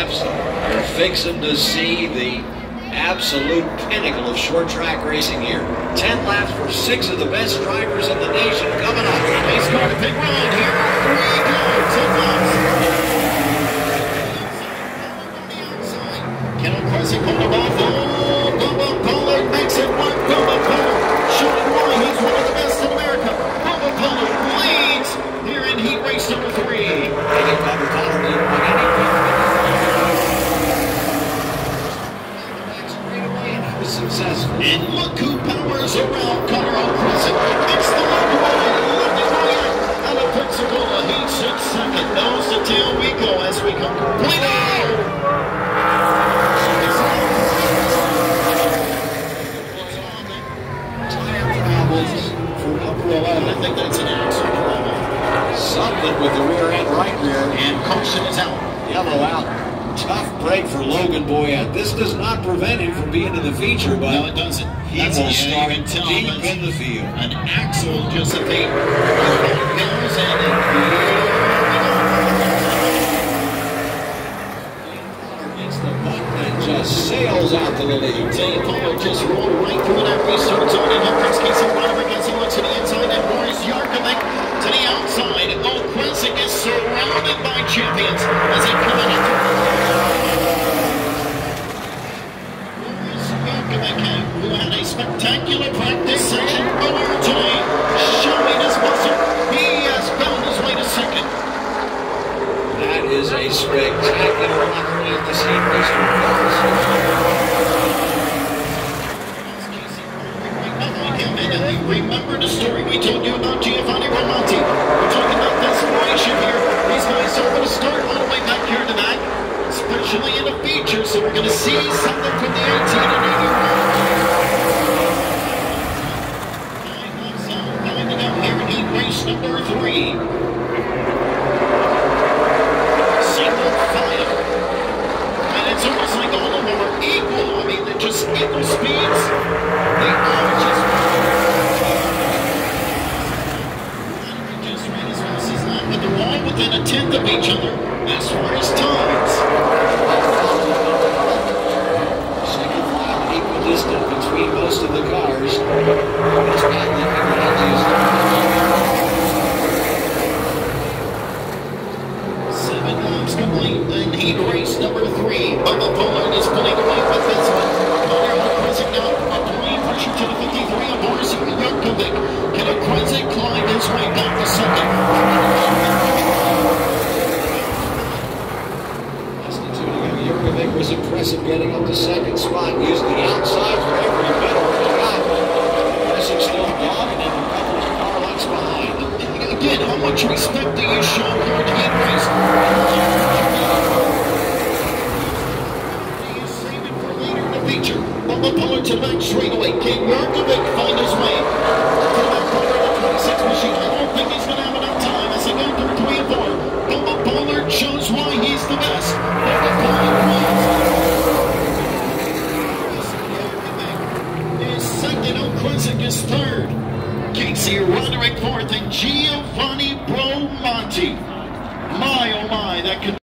laps. You're fixing to see the absolute pinnacle of short track racing here. 10 laps for six of the best drivers in the nation coming up. He's going to pick round here. Three go. 10 laps. And look who powers around Conroe Crescent. It's the locomotive, Lucky Ryan, out of Pensacola. He sits second. Nose to tail we go as we come complete. Tire problems for number I think that's. Something with the rear end, right rear. And caution is out. Yellow out. Tough break for Logan Boyette. This does not prevent him from being in the feature, but No, it doesn't. he That's will start tell deep in the field. An axle just a bait. Goes and it Gets the button and just sails out to the lead. Tell Pollard just rolled right through that restart zone. And here comes Casey Roderick as underneath the. Carlson. And we remember the story we told you about Giovanni Romanti. We're talking about desperation here. These guys are going to start all the way back here tonight, especially in the feature. So we're going to see something from the 18 and 81. Finding out here in race number three. Single file. And it's almost like all of them are equal. I mean, they're just equal speeds. They are just. Just ran as fast as that, but they're all within a tenth of each other as far as times. Second file, equidistant between most of the cars. It's Seven laps complete in heat race number three. Bubba Pollard is pulling away with this one. Connor Okrzesik now applying pressure to the 53 of Boris Jurkovic. Can Okrzesik climb his way back to second? Jurkovic was to second spot, using the outside for every bit of what he got. Jurassic still him a couple of car lengths behind. Again, how much respect do you show here in heat race? The feature. To back straightaway. Can Jurkovic find his way Casey Roderick fourth, and Giovanni Bromonti. My, oh my, that could